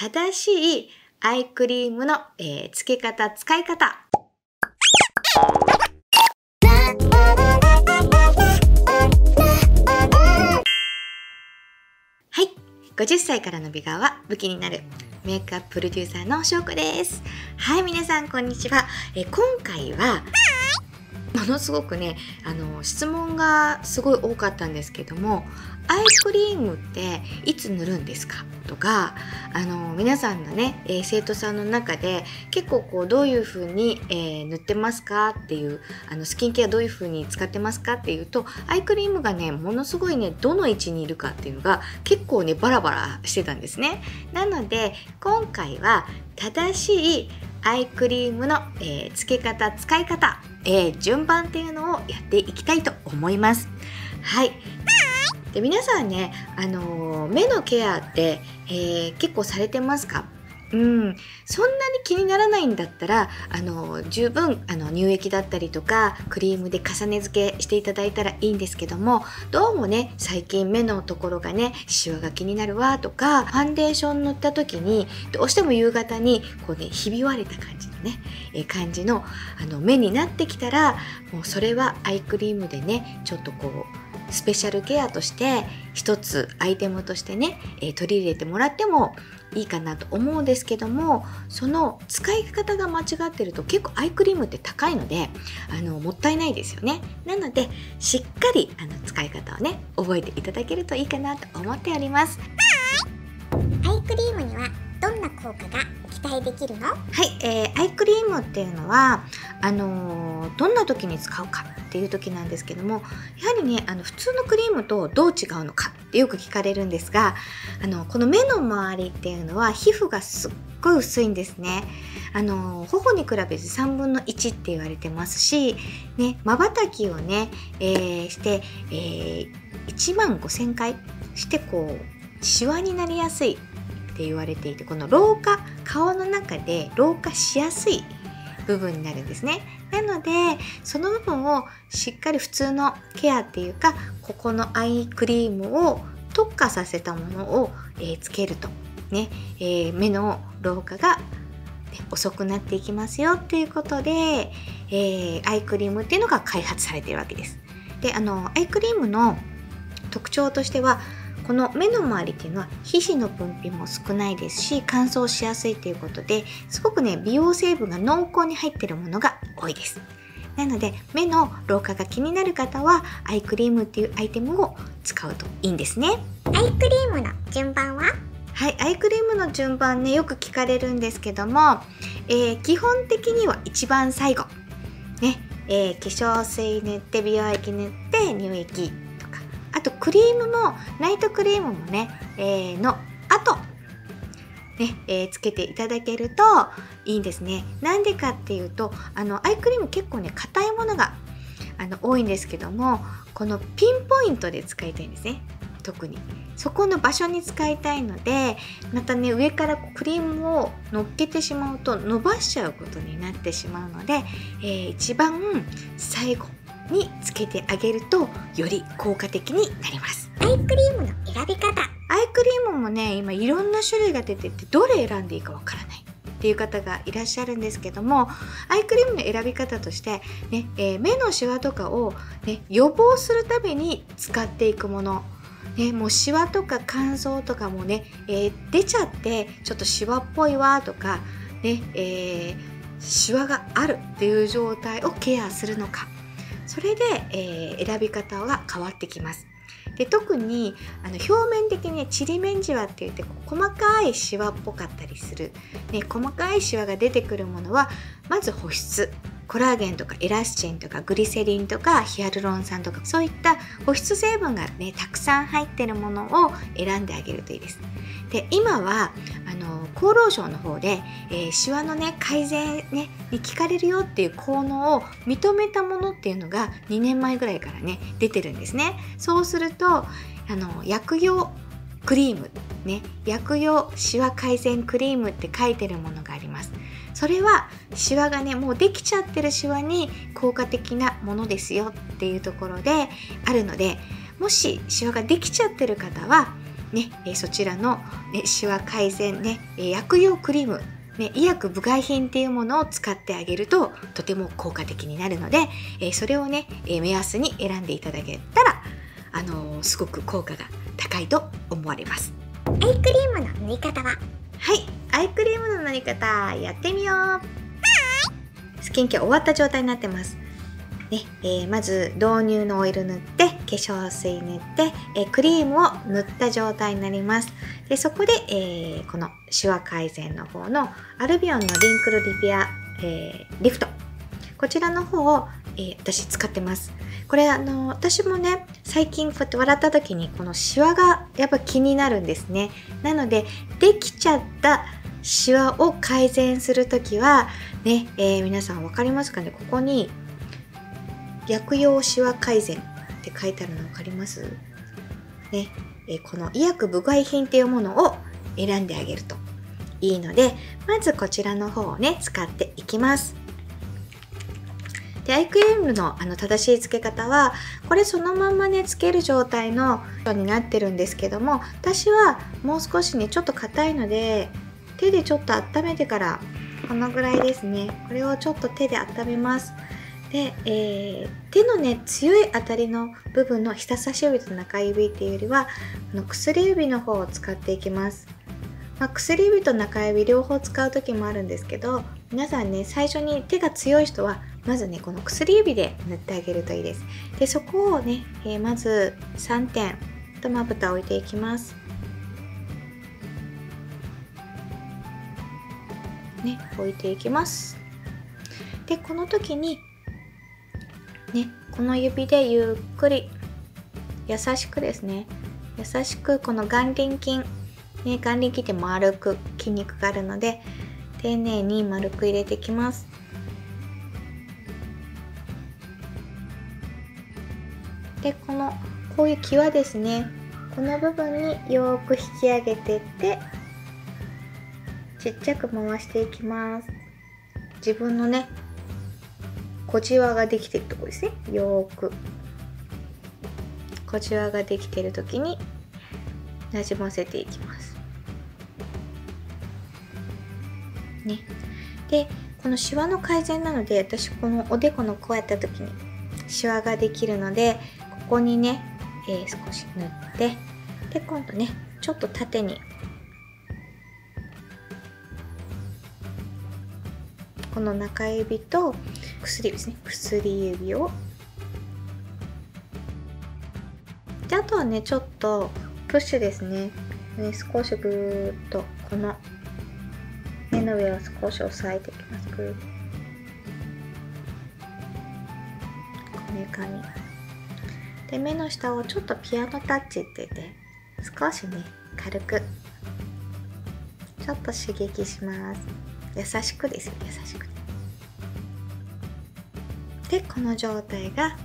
正しいアイクリームの、えー、付け方、使い方。はい。50歳からの美顔は武器になるメイクアッププロデューサーのしょうこです。はい、皆さんこんにちは。え今回はものすごくねあの質問がすごい多かったんですけどもアイクリームっていつ塗るんですか？とかあの皆さんのね、えー、生徒さんの中で結構こうどういう風に、えー、塗ってますかっていうあのスキンケアどういう風に使ってますか？っていうとアイクリームがねものすごいねどの位置にいるかっていうのが結構ねバラバラしてたんですね。なので今回は正しいアイクリームの、えー、付け方使い方、え、順番っていうのをやっていきたいと思います。はいで皆さんね、あのー、目のケアって、えー、結構されてますか？うん、そんなに気にならないんだったらあの十分あの乳液だったりとかクリームで重ね付けしていただいたらいいんですけどもどうもね最近目のところがねシワが気になるわとかファンデーション塗った時にどうしても夕方にこうねひび割れた感じのねえ感じのあの目になってきたらもうそれはアイクリームでねちょっとこうスペシャルケアとして一つアイテムとしてね、え、取り入れてもらってもいいかなと思うんですけどもその使い方が間違ってると結構アイクリームって高いのであのもったいないですよね。なのでしっかりあの使い方をね覚えていただけるといいかなと思っております。アイクリームには効果が期待できるの？はい、えー、アイクリームっていうのはあのー、どんな時に使うかっていう時なんですけどもやはりねあの普通のクリームとどう違うのかってよく聞かれるんですがあのこの目の周りっていうのは皮膚がすっごい薄いんですね。あの頬に比べて3分の1って言われてますしまばたきをね、えー、して、えー、1万5,000回してこうシワになりやすいって言われていてこの老化顔の中で老化しやすい部分になるんですね。なのでその部分をしっかり普通のケアっていうかここのアイクリームを特化させたものを、えー、つけるとね、えー、目の老化が、ね、遅くなっていきますよっていうことで、えー、アイクリームっていうのが開発されているわけです。であのアイクリームの特徴としてはこの目の周りっていうのは皮脂の分泌も少ないですし乾燥しやすいということですごくね美容成分が濃厚に入ってるものが多いです。なので目の老化が気になる方はアイクリームっていうアイテムを使うといいんですね。アイクリームの順番は？はいアイクリームの順番ねよく聞かれるんですけども、えー、基本的には一番最後。ね、えー、化粧水塗って美容液塗って乳液あとクリームもナイトクリームもね、えー、の後ね、えー、つけていただけるといいんですね。なんでかっていうとあのアイクリーム結構ね硬いものがあの多いんですけどもこのピンポイントで使いたいんですね特にそこの場所に使いたいのでまたね上からクリームを乗っけてしまうと伸ばしちゃうことになってしまうので、えー、一番最後につけてあげるとより効果的になります。アイクリームの選び方。アイクリームもね今いろんな種類が出ててどれ選んでいいかわからない。っていう方がいらっしゃるんですけどもアイクリームの選び方としてね、えー、目のシワとかを、ね、予防するために使っていくもの。ね、もうシワとか乾燥とかもね、えー、出ちゃってちょっとシワっぽいわとかね、えー、シワがあるっていう状態をケアするのかそれで、えー、選び方が変わってきます。で特にあの表面的にちりめんじわって言って細かいシワっぽかったりする、ね、細かいシワが出てくるものはまず保湿コラーゲンとかエラスチンとかグリセリンとかヒアルロン酸とかそういった保湿成分がねたくさん入ってるものを選んであげるといいです。で今はあの厚労省の方で、えー、シワのね改善、ね、に効かれるよっていう効能を認めたものっていうのが2年前ぐらいからね出てるんですね。そうするとあの薬用クリームね薬用シワ改善クリームって書いてるものがあります。それはシワがねもうできちゃってるシワに効果的なものですよっていうところであるのでもしシワができちゃってる方はね、えそちらの、ね、シワ改善ね、え薬用クリームね、医薬部外品っていうものを使ってあげるととても効果的になるので、えー、それをね、えー、目安に選んでいただけたら、あのー、すごく効果が高いと思われます。アイクリームの塗り方は？はい。アイクリームの塗り方やってみよう。スキンケア終わった状態になってますねえー、まず導入のオイル塗って化粧水塗って、えー、クリームを塗った状態になります。でそこで、えー、このシワ改善の方のアルビオンのリンクルリピア、えリフト。こちらの方を、え私使ってます。これあの私もね最近こうやって笑った時にこのシワがやっぱ気になるんですね。なのでできちゃったシワを改善する時はね、え、皆さん分かりますかね？ここに薬用シワ改善って書いてあるの分かります？ね、えこの医薬部外品っていうものを選んであげるといいのでまずこちらの方をね使っていきます。でアイクリームのあの正しい付け方はこれそのまんまねつける状態のようになってるんですけども私はもう少しねちょっと硬いので手でちょっと温めてからこのぐらいですね。これをちょっと手で温めます。で、えー、手のね強い当たりの部分の人差し指と中指っていうよりはこの薬指の方を使っていきます、まあ、薬指と中指両方使う時もあるんですけど皆さんね最初に手が強い人はまずねこの薬指で塗ってあげるといいです。でそこをね、えー、まず3点とまぶたを置いていきます。ね置いていきます。でこの時にねこの指でゆっくり優しくですね。優しくこの眼輪筋ね眼輪筋って丸く筋肉があるので丁寧に丸く入れていきます。でこのこういう際ですね。この部分によく引き上げてってちっちゃく回していきます。自分のね小じわができてるとこですねよーく小じわができてる時になじませていきますねでこのシワの改善なので私このおでこのこうやった時にシワができるのでここにね、えー、少し塗ってで今度ねちょっと縦にこの中指と薬指ですね。薬指を。であとはねちょっとプッシュですね。ね少しぐーっとこの目の上を少し押さえていきます。ぐーっと。こめかみで目の下をちょっとピアノタッチって言って少しね軽くちょっと刺激します。優しくですよ優しくでこの状態が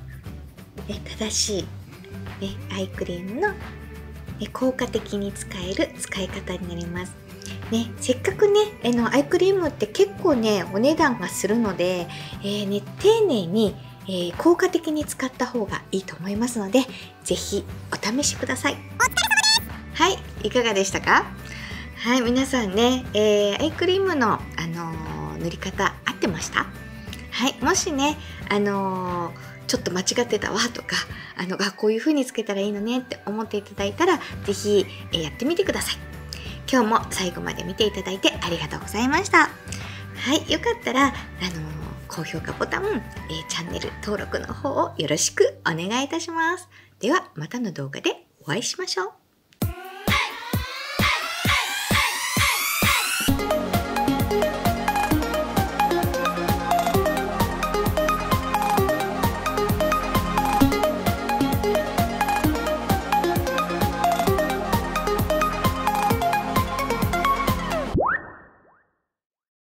え正しい、ね、アイクリームのえ効果的に使える使い方になります。ね、せっかくねあのアイクリームって結構ねお値段がするので、えー、ね、丁寧に、えー、効果的に使った方がいいと思いますので是非お試しください。はいいかがでしたか？はい皆さんね、えー、アイクリームの、あの塗り方合ってました？はい、もしね、あのー、ちょっと間違ってたわとか、あの、あ、こういう風につけたらいいのねって思っていただいたら、是非、えやってみてください。今日も最後まで見ていただいてありがとうございました。はい、よかったら、あの、高評価ボタン、えー、チャンネル登録の方をよろしくお願いいたします。では、またの動画でお会いしましょう。